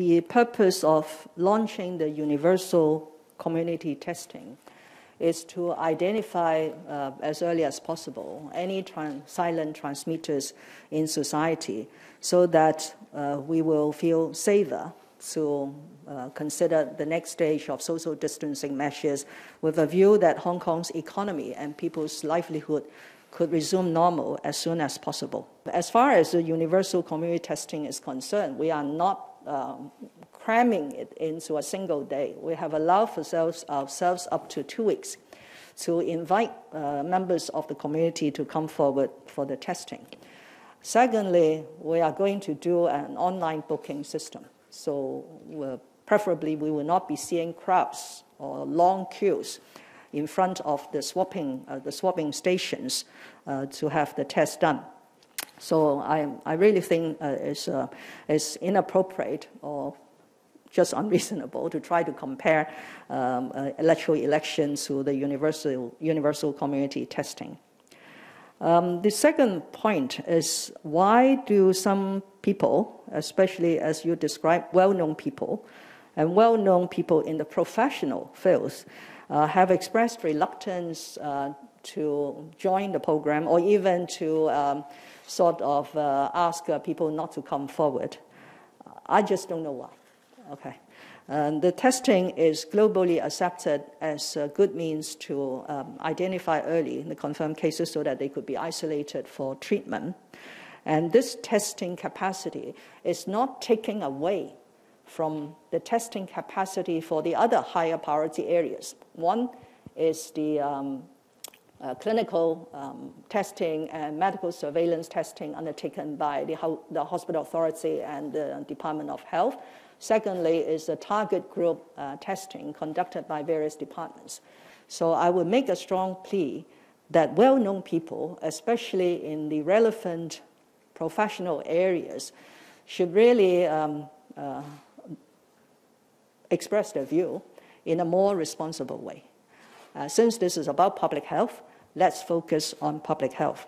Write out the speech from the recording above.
the purpose of launching the universal community testing is to identify uh, as early as possible any silent transmitters in society so that uh, we will feel safer to uh, consider the next stage of social distancing measures with a view that Hong Kong's economy and people's livelihood could resume normal as soon as possible. As far as the universal community testing is concerned, we are not um, cramming it into a single day. We have allowed ourselves, ourselves up to two weeks to invite uh, members of the community to come forward for the testing. Secondly, we are going to do an online booking system. So preferably we will not be seeing crowds or long queues in front of the swapping, uh, the swapping stations uh, to have the test done. So I, I really think uh, it's, uh, it's inappropriate or just unreasonable to try to compare um, uh, electoral elections to the universal, universal community testing. Um, the second point is why do some people, especially as you describe, well known people, and well known people in the professional fields, have expressed reluctance uh, to join the program or even to um, sort of uh, ask uh, people not to come forward? I just don't know why. Okay. The testing is globally accepted as a good means to um, identify early the confirmed cases so that they could be isolated for treatment. And this testing capacity is not taking away from the testing capacity for the other higher priority areas. One is the um, uh, clinical um, testing and medical surveillance testing undertaken by the, ho- the hospital authority and the Department of Health. Secondly, is the target group uh, testing conducted by various departments. So I would make a strong plea that well known people, especially in the relevant professional areas, should really um, uh, express their view in a more responsible way. Uh, since this is about public health, let's focus on public health.